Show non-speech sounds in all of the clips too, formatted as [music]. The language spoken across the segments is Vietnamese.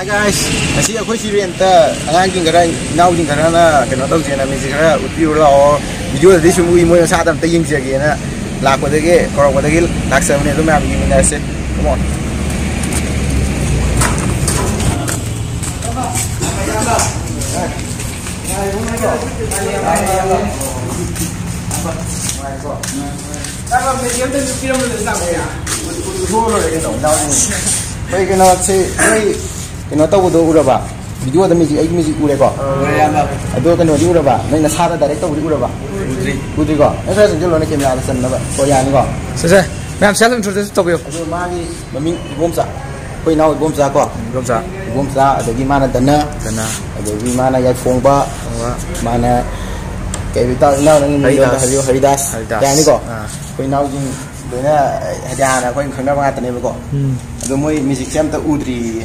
Hi guys, ngasi akhoi si renta angang jing gara nau jing gara na keno tau jena mi jing gara upiu la o video da disu mui moi sa tam ta ying jage na la ko dege korok ko dege lak sa ne dum am gi mina se come on Dapat medium tu film tu tak ya. ꯀꯩꯅꯣ ꯇꯧꯕꯗꯣ ꯎꯔꯕ ꯚꯤꯗꯤꯑꯣꯗ ꯃꯦꯖꯤꯛ ꯑꯩꯒꯤ ꯃꯦꯖꯤꯛ ꯎꯔꯦꯀꯣ ꯑꯗꯣ ꯀꯩꯅꯣꯗꯤ ꯎꯔꯕ ꯅꯣꯏ ꯅꯁꯥꯗ ꯗꯥꯏꯔꯦꯛ ꯇꯧꯕꯗꯤ ꯎꯔꯕ ꯎꯗ꯭ꯔꯤ ꯎꯗ꯭ꯔꯤꯀꯣ ꯅꯪ ꯈꯔ ꯆꯪꯁꯤꯜꯂꯣꯅꯦ ꯀꯦꯃꯦꯔꯥꯗ ꯆꯟꯅꯕ ꯀꯣ ꯌꯥꯅꯤꯀꯣ ꯁꯤꯁꯦ ꯃꯌꯥꯝ ꯁꯦꯜꯐ ꯏꯟꯇ꯭ꯔꯣꯗ꯭ꯌꯨꯁ ꯇꯧꯕꯤꯌꯨ ꯑꯗꯣ ꯃꯥꯒꯤ ꯃꯃꯤꯡ ꯏꯕꯣꯝꯆꯥ ꯑꯩꯈꯣꯏ ꯏꯅꯥꯎ ꯏꯕꯣꯝꯆꯥ ꯀꯣ ꯏꯕꯣꯝꯆꯥ ꯏꯕꯣꯝꯆꯥ ꯑꯗꯒꯤ ꯃꯥꯅ ꯗꯅ ꯗꯅ ꯑꯗꯒꯤ ꯃꯥꯅ ꯌꯥꯏꯐꯣꯡꯕ ꯃꯥꯅ ꯀꯩ ꯇꯥꯎ ꯏꯅꯥꯎ ꯅꯪꯒꯤ ꯃꯤꯡꯗꯣ ꯍꯥꯏꯕꯤꯌꯨ ꯍꯔꯤꯗꯥꯁ ꯌꯥꯅꯤꯀꯣ ꯑꯩꯈꯣꯏ ꯏꯅꯥꯎꯁꯤꯡ ꯂꯣꯏꯅ ꯍꯥꯏꯗꯤ ꯍꯥꯟꯅ ꯑꯩꯈꯣꯏꯅ ꯈꯪꯅꯕ ꯉꯥꯛꯇꯅꯦꯕꯀꯣ ꯑꯗꯣ ꯃꯣꯏ ꯃ꯭ꯌꯨꯖꯤꯛꯁꯦ ꯑꯝꯇ ꯎꯗ꯭ꯔꯤꯌꯦ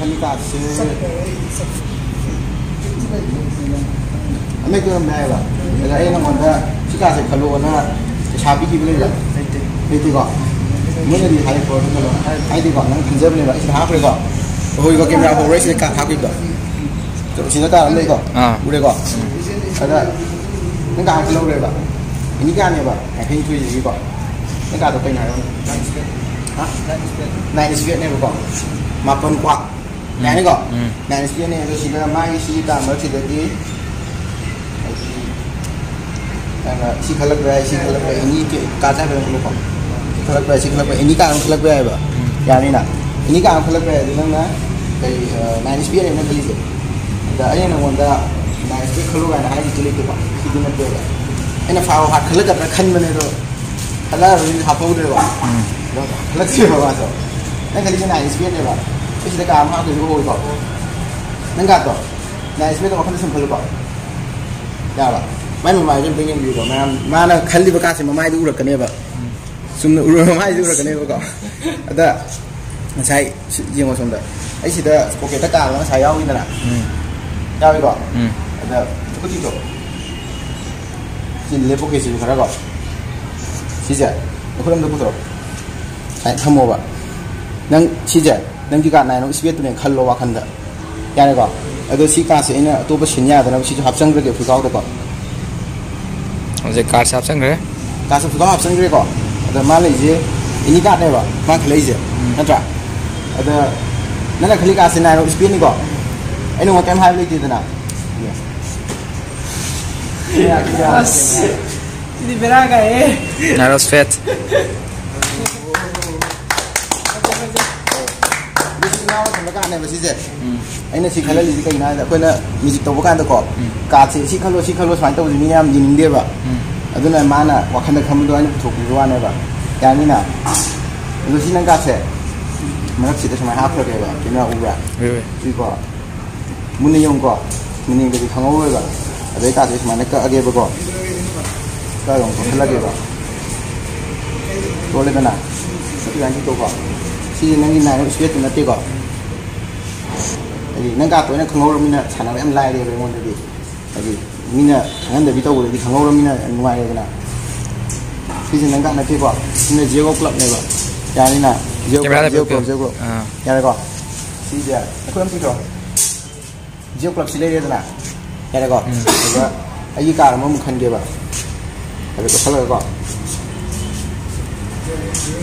cái nó di ura ba nai na sa da direct tàu di ura ba udri udri ko ai sa sen jelo na camera da san na ba ko ya ni ko Sir, ma'am, saya nak introduce to you. ado ma gi maming ibom sa koi nau ibom sa ko 만이가 만 시간에서 지금 많이 시다 멀티들이 아가 시칼락 왜 시칼락 왜 이니 게 가자 왜 그러고 시칼락 왜 시칼락 왜 이니가 안 칼락 왜 해봐 야니나 이니가 안 칼락 왜 되는가 그 많이 시비에 있는 거지 다 아예는 뭔가 많이 시비 칼로 가나 하기 들리 그 봐. 이거는 돼가 에나 파워 하 칼락 같은 칸면에로 하나 우리 하고 그래 봐. 칼락 시비 와서 내가 이제 많이 시비에 봐. إيش ذكاء ما أقدر هو يبغى نقعد ده نا اسمه تو أكون اسمه فلبا يا لا ما من ما يجون بيجين بيجوا ما ما أنا خلي بكاسة ما ما يدور كنيه بقى سمنا ورا ما يدور كنيه بقى هذا มันใช้ยิงมาชมเด้อไอ้สิเด้อโปเกตกลางแล้วใช้ยาวอีกนะยาวอีกก่อนเด้อก็ที่จบกินเล็บโปเกสิบครั้งก่อนสิเจ้าคุณเริ่มดูปุ๊บใช้ทั้งหมดอะนั่งสิเจ้า ꯅꯪꯒꯤ ꯀꯥꯔꯠ ꯅꯥꯏꯅ ꯏꯁꯄꯦꯠꯇꯨꯅꯦ ꯈꯜꯂꯣ ꯋꯥꯈꯟꯗ ꯌꯥꯔꯦꯀꯣ ꯑꯗꯣ ꯁꯤ ꯀꯥꯔꯠꯁꯦ ꯑꯩꯅ ꯑꯇꯣꯞꯄ ꯁꯤꯟ ꯌꯥꯗꯅꯕ ꯁꯤꯁꯨ ꯍꯥꯞꯆꯟꯈ꯭ꯔꯒꯦ ꯐꯨꯀꯥꯎꯗꯀꯣ Rồi card sắp xong rồi. ꯀꯥꯔꯠꯁꯦ ꯐꯨꯀꯥꯎ ꯍꯥꯞꯆꯟꯈ꯭ꯔꯦꯀꯣ ꯑꯗ ꯃꯥ ꯂꯩꯁꯦ ꯑꯦꯅꯤ ꯀꯥꯔꯠꯅꯦꯕ ꯃꯥ ꯈꯜꯂꯛꯏꯁꯦ ꯅꯠꯇ꯭ꯔꯥ ꯑꯗ ꯅꯪꯅ ꯈꯜꯂꯤ ꯀꯥꯔꯠꯁꯦ ꯅꯥꯏꯅ ꯏꯁꯄꯦꯠꯅꯤꯀꯣ ꯑꯩ ꯅꯉꯣꯟꯗ ꯀꯩꯝ ꯍꯥꯏꯕ ꯂꯩꯇꯦꯗꯅ Yes. Ini beraga eh. Naros fett. ꯃꯤꯁꯤ ꯉꯥꯎꯅ ꯊꯝꯕ ꯀꯥꯟꯅꯦꯕ ꯁꯤꯁꯦ ꯑꯩꯅ ꯁꯤ ꯈꯜꯍꯜꯂꯤꯁꯤ ꯀꯩꯅꯣ ꯍꯥꯏꯕꯗ ꯑꯩꯈꯣꯏꯅ ꯃ꯭ꯌꯨꯖꯤꯛ ꯇꯧꯕ ꯀꯥꯟꯗꯀꯣ ꯀꯥꯔꯠꯁꯦ ꯁꯤ ꯈꯜꯂꯣ ꯁꯤ ꯈꯜꯂꯣ ꯁꯨꯃꯥꯏꯅ ꯇꯧꯕꯁꯦ ꯃꯤ ꯌꯥꯝ ꯌꯦꯡꯅꯤꯡꯗꯦꯕ ꯑꯗꯨꯅ ꯃꯥꯅ ꯋꯥꯈꯜꯗ ꯈꯟꯕꯗꯣ ꯑꯩꯅ ꯄꯨꯊꯣꯛꯄꯤꯕ ꯋꯥꯅꯦꯕ ꯌꯥꯅꯤꯅ ꯑꯗꯣ ꯁꯤ ꯅꯪ ꯀꯥꯔꯠꯁꯦ ꯃꯔꯛꯁꯤꯗ ꯁꯨꯃꯥꯏꯅ ꯍꯥꯞꯈ꯭ꯔꯒꯦꯕ ꯀꯦꯃꯦꯔꯥ ꯎꯕ꯭ꯔꯥ Oui, oui. ꯎꯏꯀꯣ ꯃꯨꯟꯅ ꯌꯦꯡꯉꯨꯀꯣ ꯃꯨꯟꯅ ꯌꯦꯡꯕꯗꯤ ꯈꯪꯍꯧꯔꯣꯏꯕ ꯑꯗꯩ ꯀꯥꯔꯠꯁꯦ ꯁꯨꯃꯥꯏꯅ ꯀꯛꯑꯒꯦꯕꯀꯣ ꯀꯛꯑꯒ ꯑꯃꯨꯛ ꯀꯛꯊꯠꯂꯒꯦꯕ ꯇꯣꯜꯂꯦꯗꯅ khi nó như này nó suy thì nó tiêu gọ tại vì nó gạt tối nó không ngâu lắm mình là sản phẩm em lại đây với môn tại vì tại vì mình là thằng em để bị tàu thì không ngâu lắm mình là em ngoài đây là khi thì nó gạt nó tiêu gọ mình là dưa gốc lợn này rồi nhà như là dưa gốc dưa gốc dưa gốc. Nhà này gọ khi giờ nó không tiêu gọ dưa gốc xí đây đây nào. Nhà này gọ cái gì cả nó một khăn kia vậy tại cái có sáu cái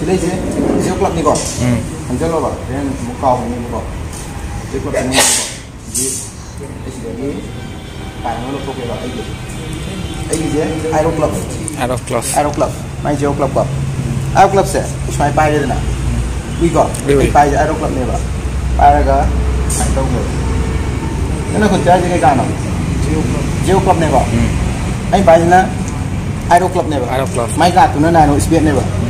sini sini sini club ni kok hmm anjel lo pak dan muka ini muka jadi club ini muka jadi jadi parang lo pakai pak ayo ayo je aero club ai club ai club mai chơi club club aero club sih us main pahit na we got we pahit ai club này à, bay là cái, pak đâu ka main tahu còn chơi cái cari jadi kan jauh club ni pak main pahit là ai club này pak aero club tụi nó này no isbiat này pak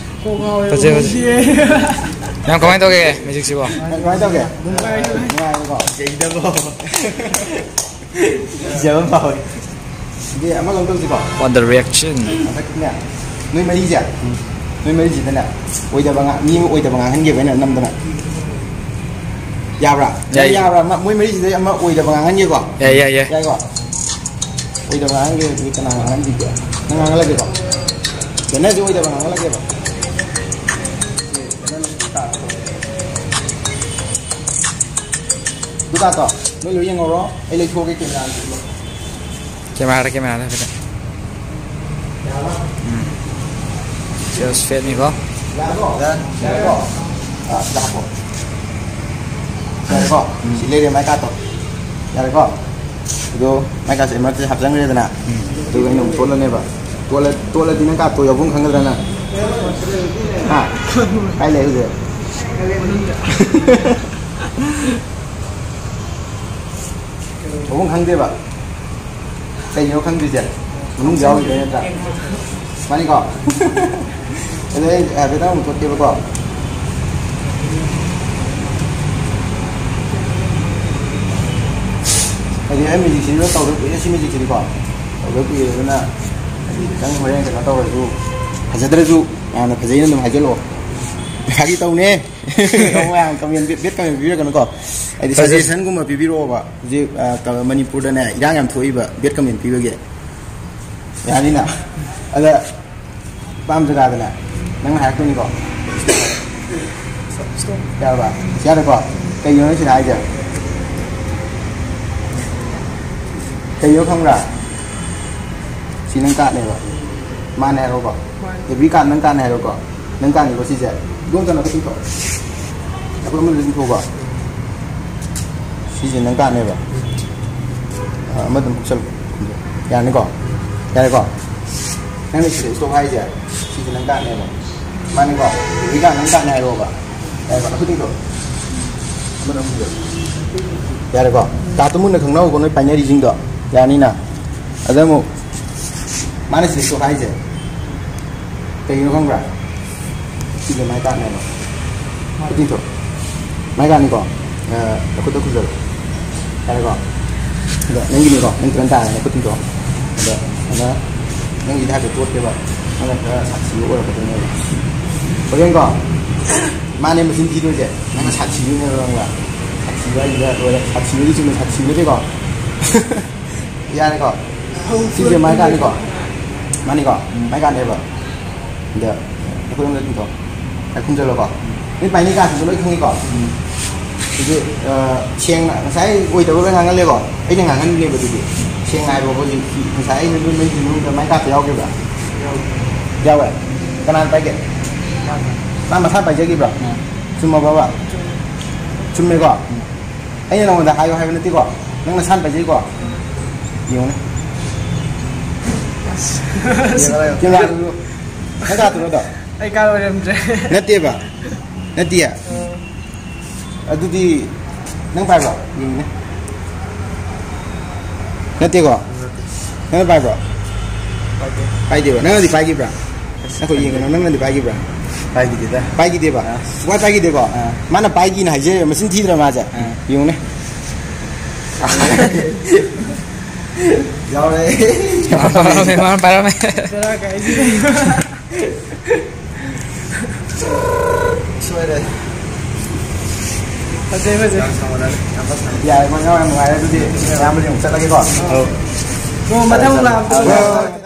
Thật sự- nam comment to ke music sibo nói đâu kìa. Ngoài có chị đâu có giờ rồi đi em mất lòng tôi gì bỏ on the reaction? Nuôi mấy gì à nuôi mấy gì thế nè ôi giờ bằng ạ như ôi giờ bằng ạ hắn gì vậy nè năm thế nè. Giàu rồi Dạ. giàu rồi mà nuôi mấy gì thế? Em ôi giờ bằng ạ hắn gì còn yeah yeah yeah giàu còn ôi giờ bằng ạ hắn gì thì cái nào hắn gì kìa. Lagi kok cái này ôi giờ bằng ạ kok Buka to, mấy lưỡi yang ngoro, ai lấy thua cái kim lan. camera camera beda just fit me ko Dạ có, dạ có, à dạ có, dạ có, chỉ lấy điểm mấy cá to, dạ có, itu mấy cá sẽ mất hấp dẫn rồi nè, từ cái nồng tua lên này vậy, tua lên tua lên thì nó cá tua vào vùng khăng rồi [laughs] nè, à, cái lấy rồi. vùng khăng đi vậy, cái nhiều khăng đi chứ, mình giàu cái này ra, 많이 가. [laughs] 근데 아, 베트남 못 뛰어 봐. thì em mình chỉ nó tàu được cái xin mình chỉ đi qua tàu được cái đó là đang hồi đang cái tàu rồi du phải rất là du à nó phải giấy nó phải chơi lộ cái tàu nè không ai cầm miền biết biết cầm miền biết cái nó có thì suggestion của mà biết rồi bà gì cái Manipur đó này. Đang làm thôi bà biết cầm miền biết cái yani na ada pam jaga da 能干的我谢谢，不用在那个地方，那不能人头吧？谢谢能干的吧？啊，没怎么吃了，养那个，养那个，那个是多拍一些，谢谢能干的吧？慢那个，你干能干的吧？哎，把那个地方，没怎么吃，养那个，打字幕那看到我那半夜的进度，养你呢？啊，咱们，慢的是多拍一些，对，有空吧？ಈಗ ಮೈದಾನ ಇದ್ದಿತ್ತು ಮೈದಾನಿಗೋ ಕೂತ ಕೂತರು ಯಾರಿಗೋ ಇದು ನಂಗಿನಿಗೋ ನಂಗೆ ಅಂತ ಕೂತಿದ್ದು ಅದು ಅದ ನಂಗೆ ಇದು ಹಾಕಿ ತೋರ್ತೇವ ಹಂಗಂತ ಸಾಕ್ಷಿ ಓಡಕತ್ತೀನಿ ಹೊಡೆಯಂಗೋ ಮಾನೇ ಮಸಿನ್ ತಿನ್ನೋದೆ ನಂಗೆ ಸಾಕ್ಷಿನೇ ಇರೋಂಗ ಸಾಕ್ಷಿಗ ಈಗ ಸಾಕ್ಷಿನಲ್ಲಿ ಸುಮ್ಮನೆ ಸಾಕ್ಷಿಗಳಿಗೋ ಯಾರಿಗೋ ಸಿಗ ಮೈದಾನಿಗೋ ಮನೆಗೋ ಮೈದಾನ ಇರೋ ಇದು 不用那镜头。 100로 봐. 이 바니까 그걸로 형이 거. 이제 어 시행나 사이 오이도 그런 안 하려고. 이 생각 안 하려고 되지. 시행하고 보지. 사이 이제 뭐 이제 뭐 많이 다 배워 봐. 야 왜? 그난 빨개. 나만 살 빨개 봐. 좀 먹어 봐. 좀 먹어. anh nó đã hai hai bên tiêu quả nó là san phải dưới quả nhiều này nhiều rồi chưa làm nó ra từ đó rin dyan. Nati ba? Nati à? ꯑꯗꯨꯗꯤ ꯅꯪ ꯄꯥꯏꯕ꯭ꯔꯣ ꯌꯦꯡꯅꯦ ꯅꯠꯇꯦꯀꯣ ꯅꯪꯅ ꯄꯥꯏꯕ꯭ꯔꯣ ꯄꯥꯏꯗꯦꯕ ꯅꯪꯅꯗꯤ ꯄꯥꯏꯈꯤꯕ꯭ꯔꯥ ꯑꯩꯈꯣꯏ ꯌꯦꯡꯒꯅꯣ ꯅꯪꯅꯗꯤ ꯄꯥꯏꯈꯤꯕ꯭ꯔꯥ ꯄꯥꯏꯈꯤꯗꯦꯗ ꯄꯥꯏꯈꯤꯗꯦꯕ ꯋꯥꯏ ꯄꯥꯏꯈꯤꯗꯦꯀꯣ ꯃꯥꯅ ꯄꯥꯏꯈꯤꯅ ꯍꯥꯏꯖꯔꯦ ꯃꯆꯤꯟ ꯊꯤꯗ꯭ꯔꯥ ꯃꯥꯁꯦ ꯌꯦꯡꯉꯨꯅꯦ ꯌꯥꯎꯔꯦ parame xuôi đây Hãy subscribe cho kênh Ghiền Mì Gõ Để không bỏ lỡ những cái hấp dẫn Mà theo làm